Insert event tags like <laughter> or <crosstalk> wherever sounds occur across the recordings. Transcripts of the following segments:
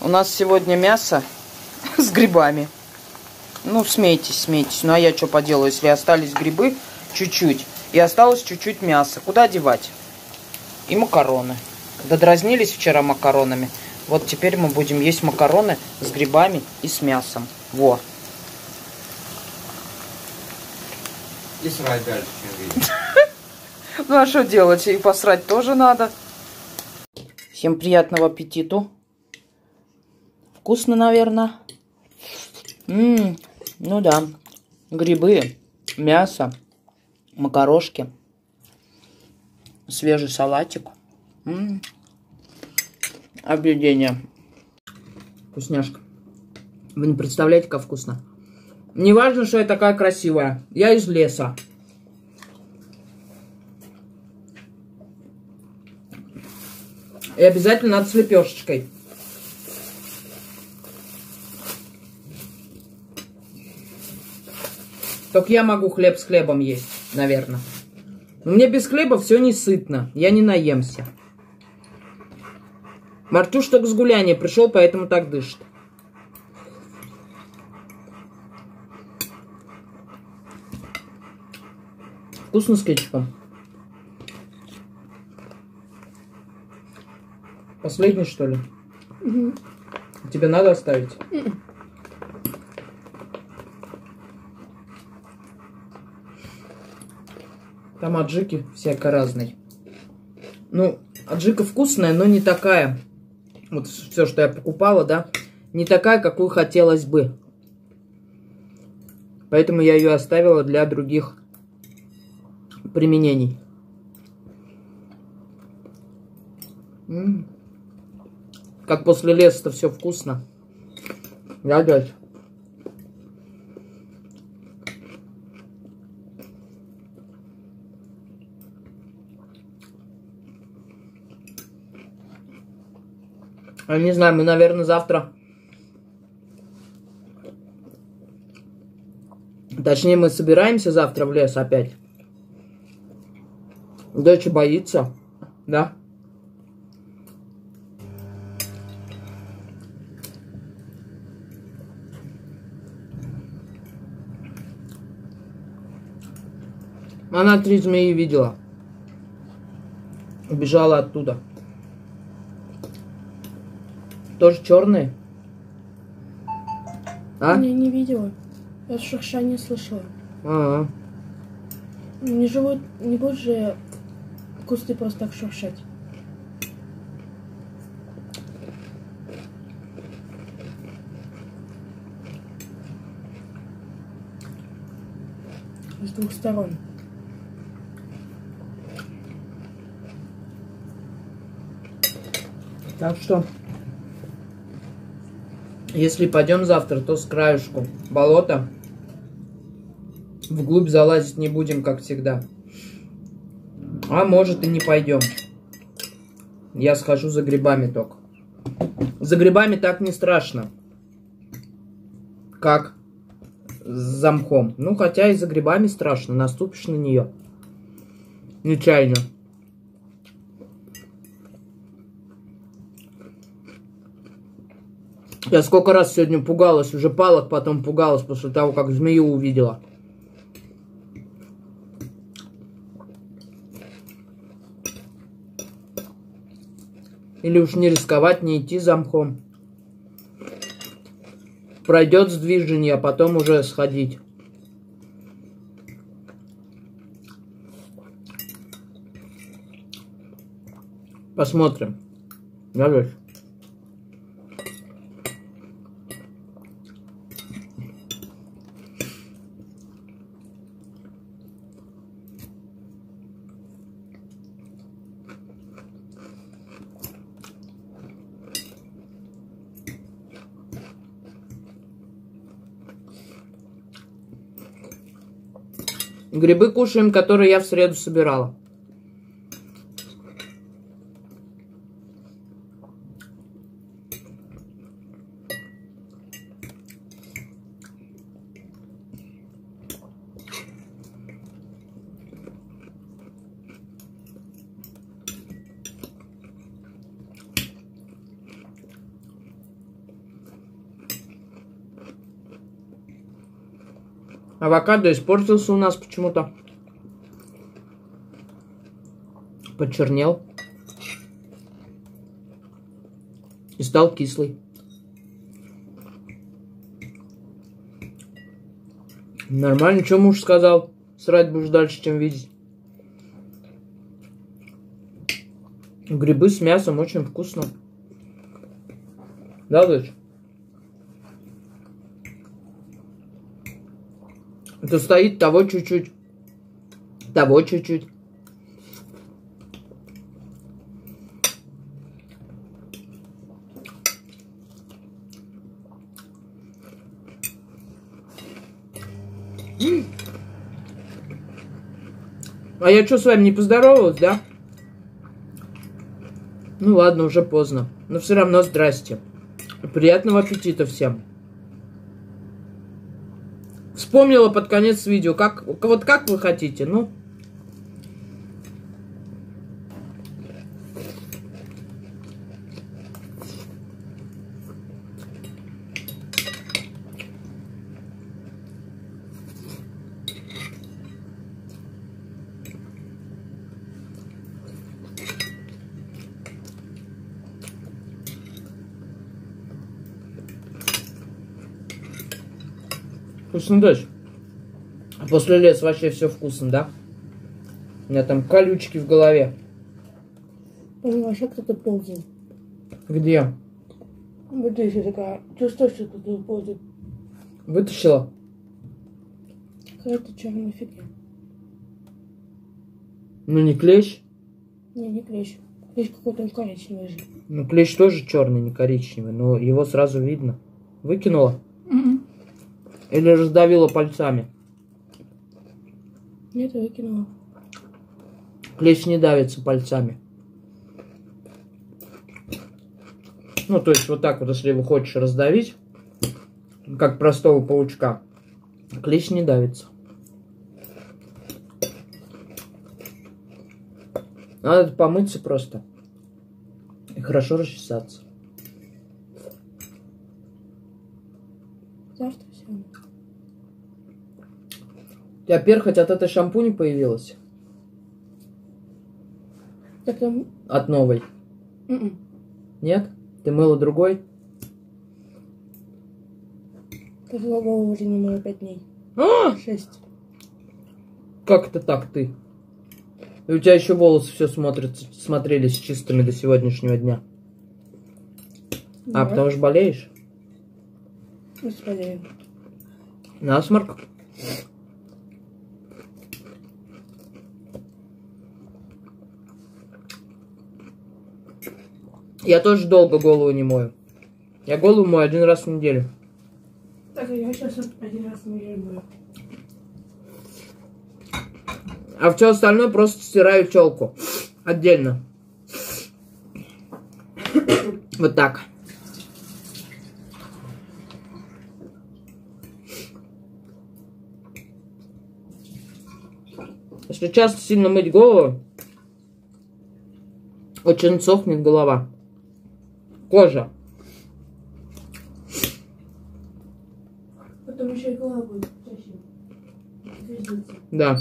У нас сегодня мясо <laughs> с грибами. Ну, смейтесь, смейтесь. Ну, а я что поделаю, если остались грибы чуть-чуть, и осталось чуть-чуть мяса. Куда девать? И макароны. Додразнились вчера макаронами. Вот теперь мы будем есть макароны с грибами и с мясом. Во. И срать дальше, чем видишь. <laughs> Ну, а что делать? И посрать тоже надо. Всем приятного аппетиту. Вкусно, наверное. Ммм, ну да. Грибы, мясо, макарошки, свежий салатик. М -м. Объедение. Вкусняшка. Вы не представляете, как вкусно. Не важно, что я такая красивая. Я из леса. И обязательно надо с лепешечкой. Только я могу хлеб с хлебом есть, наверное. Но мне без хлеба все не сытно. Я не наемся. Мартюш только с гуляния пришел, поэтому так дышит. Вкусно с кетчупом. Последний, что ли? Угу. Тебе надо оставить? Там аджики всяко разные. Ну, аджика вкусная, но не такая. Вот все, что я покупала, да, не такая, какую хотелось бы. Поэтому я ее оставила для других применений. М -м -м. Как после леса-то все вкусно. Да, дядь? Не знаю, мы, наверное, завтра... Точнее, мы собираемся завтра в лес опять. Доча боится, да? Она три змеи видела. Убежала оттуда. Тоже черные? А? Я не видела. Я шуршание слышала. А, -а. Не живут, не будут же кусты просто так шуршать. С двух сторон. Так что, если пойдем завтра, то с краюшку болота. Вглубь залазить не будем, как всегда. А может и не пойдем. Я схожу за грибами только. За грибами так не страшно. Как с замхом. Ну, хотя и за грибами страшно. Наступишь на нее. Нечаянно. Я сколько раз сегодня пугалась, уже палок потом пугалась после того, как змею увидела. Или уж не рисковать, не идти за мхом. Пройдет сдвижение, а потом уже сходить. Посмотрим. Да, Грибы кушаем, которые я в среду собирала. Авокадо испортился у нас почему-то. Почернел. И стал кислый. Нормально, что муж сказал? Срать будешь дальше, чем видеть. Грибы с мясом очень вкусно. Да, дочь? Это стоит того чуть-чуть. Того чуть-чуть. А я что, с вами не поздоровалась, да? Ну ладно, уже поздно. Но все равно здрасте. Приятного аппетита всем. Вспомнила под конец видео. Как, вот как вы хотите, ну. Вкусно дочь. А после лес вообще все вкусно, да? У меня там колючки в голове. Там вообще кто-то ползает. Где? Я такая, чувствую, что кто-то ползает. Вытащила? Какая-то черная фигня. Ну не клещ. Не, не клещ. Клещ какой-то коричневый же. Ну клещ тоже черный, не коричневый, но его сразу видно. Выкинула? Или раздавила пальцами? Нет, выкинула. Клещ не давится пальцами. Ну, то есть вот так вот, если его хочешь раздавить, как простого паучка, клещ не давится. Надо помыться просто. И хорошо расчесаться. Завтра все. У тебя перхоть от этой шампуни появилась? Так там... От новой? м-м. Нет? Ты мыла другой? Так голову уже не мою пять дней. А! Шесть. Как это так ты? И у тебя еще волосы все смотрятся, смотрелись чистыми до сегодняшнего дня. А, Да. потому что болеешь? Господи. Насморк? Я тоже долго голову не мою. Я голову мою один раз в неделю. Так, я сейчас один раз в неделю буду. А все остальное просто стираю челку. Отдельно. Вот так. Если часто сильно мыть голову, очень сохнет голова. Кожа. Потом еще и голова будет чаще. Да.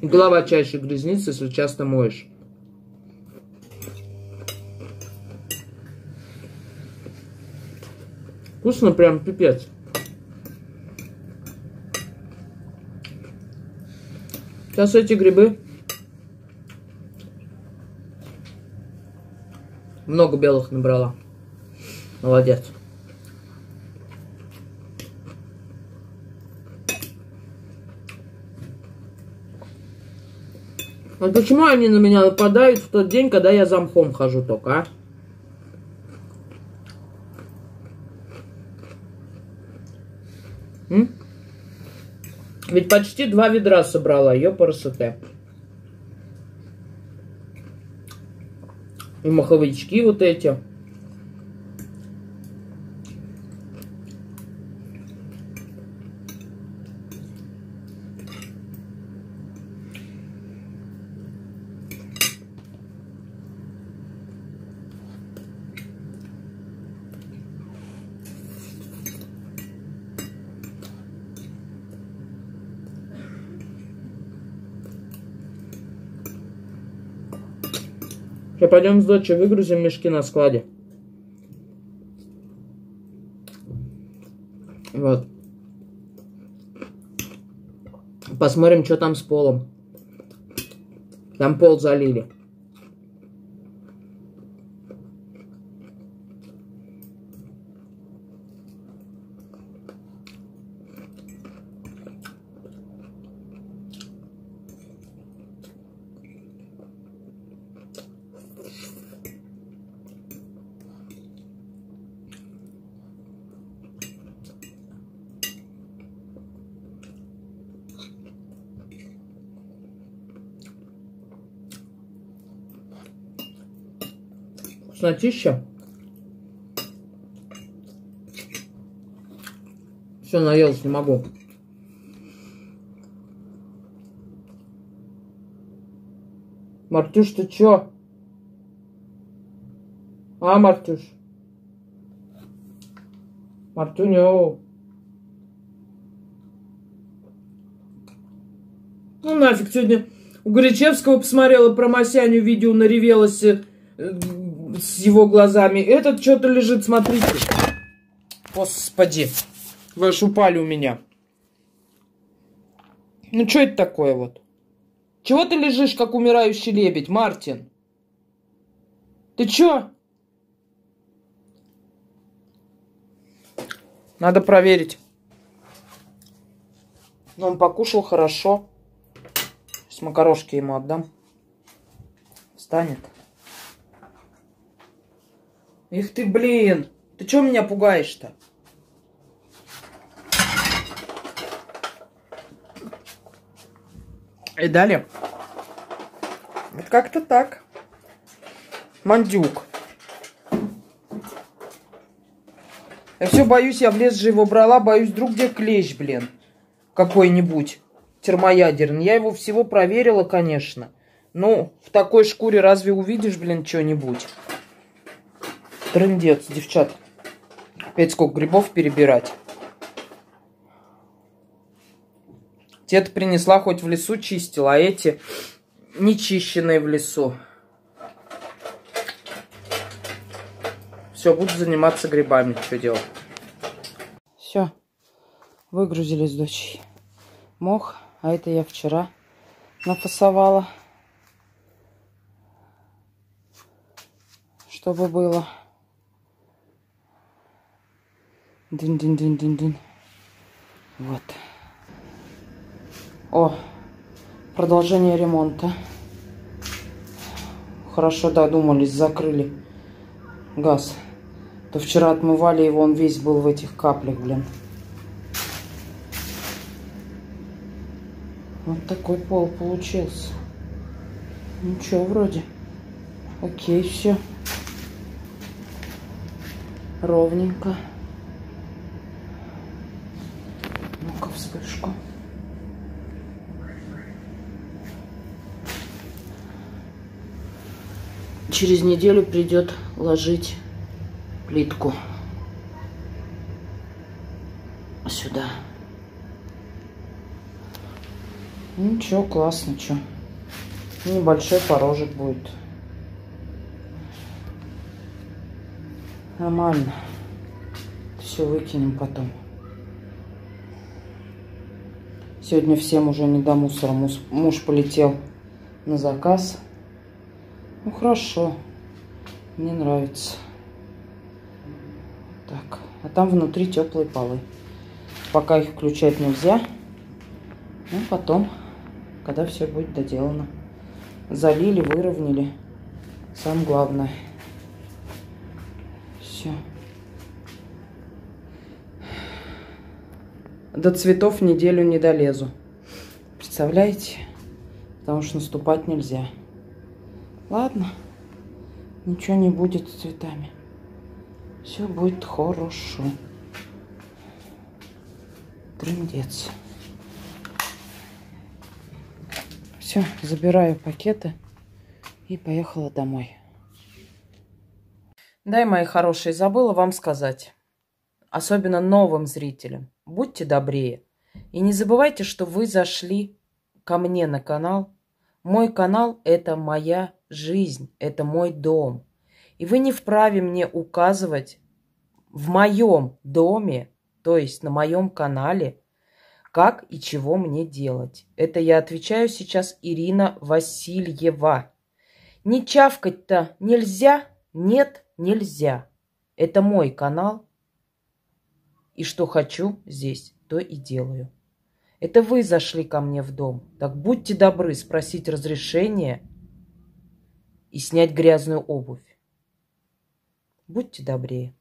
Голова чаще грязнится, если часто моешь. Вкусно прям пипец. Сейчас эти грибы. Много белых набрала. Молодец. А почему они на меня нападают в тот день, когда я за мхом хожу только, а? М? Ведь почти два ведра собрала, ёпарасоте. И маховички вот эти. И пойдем с дочей выгрузим мешки на складе. Вот. Посмотрим, что там с полом. Там пол залили. Вкуснотища. Все, наелся, не могу. Мартюш, ты чё? А, Мартюш? Мартюню. Ну нафиг, сегодня у Горячевского посмотрела про Масяню видео, наревелась э, с его глазами. Этот что-то лежит, смотрите. Господи, вы аж упали у меня. Ну что это такое вот? Чего ты лежишь, как умирающий лебедь, Мартин? Ты чё? Надо проверить. Но он покушал хорошо. Сейчас макарошки ему отдам. Встанет. Их ты, блин! Ты чё меня пугаешь-то? И далее. Вот как-то так. Мандюк. Я все боюсь, я в лес же его брала, боюсь, вдруг где клещ, блин. Какой-нибудь термоядерный. Я его всего проверила, конечно. Ну, в такой шкуре разве увидишь, блин, что-нибудь? Трындец, девчат. Опять сколько грибов перебирать. Тет принесла, хоть в лесу чистила, а эти не чищенные в лесу. Все, буду заниматься грибами. Что делать? Все. Выгрузили с дочей мох. А это я вчера нафасовала. Чтобы было. Дин-дин-дин-дин-дин. Вот. О, продолжение ремонта. Хорошо додумались, закрыли газ. То вчера отмывали его, он весь был в этих каплях, блин. Вот такой пол получился. Ничего вроде. Окей, все. Ровненько. Через неделю придет ложить плитку сюда. Ничего, классно, что. Небольшой порожек будет. Нормально. Все выкинем потом. Сегодня всем уже не до мусора. Муж полетел на заказ. Ну, хорошо. Мне нравится. Так. А там внутри теплые полы. Пока их включать нельзя. Ну, потом когда все будет доделано. Залили, выровняли. Самое главное. Все. До цветов неделю не долезу. Представляете? Потому что наступать нельзя. Ладно. Ничего не будет с цветами. Все будет хорошо. Трындец. Все, забираю пакеты и поехала домой. Да, мои хорошие, забыла вам сказать. Особенно новым зрителям. Будьте добрее. И не забывайте, что вы зашли ко мне на канал. Мой канал – это моя жизнь, это мой дом. И вы не вправе мне указывать в моем доме, то есть на моем канале, как и чего мне делать. Это я отвечаю сейчас Ирина Васильева. Не чавкать-то нельзя? Нет, нельзя. Это мой канал. И что хочу здесь, то и делаю. Это вы зашли ко мне в дом. Так будьте добры спросить разрешение и снять грязную обувь. Будьте добрее.